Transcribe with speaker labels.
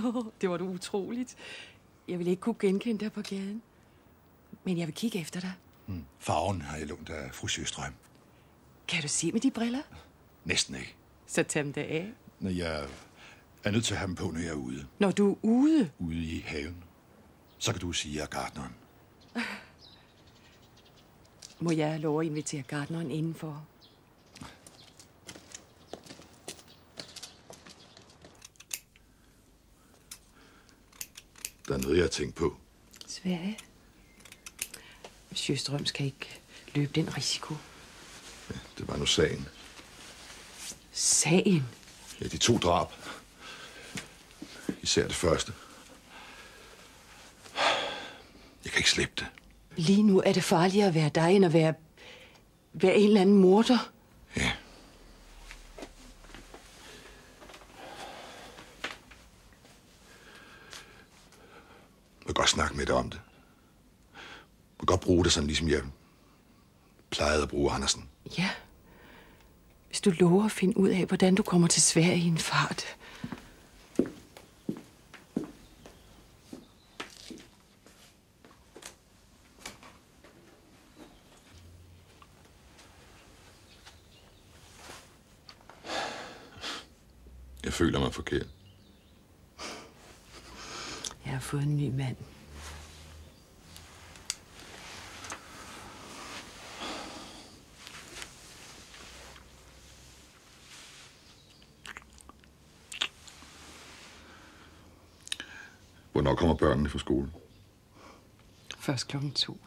Speaker 1: det var du utroligt. Jeg vil ikke kunne genkende dig på gaden. Men jeg vil kigge efter dig.
Speaker 2: Mm. Farven har jeg lånt af fru Sjøstrøm.
Speaker 1: Kan du se med de briller?
Speaker 2: Næsten ikke.
Speaker 1: Så tag dem da af.
Speaker 2: Når jeg er nødt til at have dem på, når jeg er ude.
Speaker 1: Når du er ude?
Speaker 2: Ude i haven. Så kan du sige, at jeg er gartneren.
Speaker 1: Må jeg have lov at invitere gartneren indenfor?
Speaker 2: Der er noget, jeg har tænkt på.
Speaker 1: Sverige? Sjøstrøm skal ikke løbe den risiko.
Speaker 2: Ja, det var nu sagen.
Speaker 1: Sagen?
Speaker 2: Ja, de to drab. Især det første. Jeg kan ikke slippe det.
Speaker 1: Lige nu er det farligere at være dig, end at være, være en eller anden morder.
Speaker 2: Ja. Godt snakke med dig om det. Jeg vil godt bruge det sådan, ligesom jeg plejede at bruge Andersen.
Speaker 1: Ja. Hvis du lover at finde ud af, hvordan du kommer til Sverige i en fart.
Speaker 2: Jeg føler mig forkert.
Speaker 1: Fået en ny mand.
Speaker 2: Hvornår kommer børnene fra skole?
Speaker 1: Først klokken to.